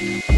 you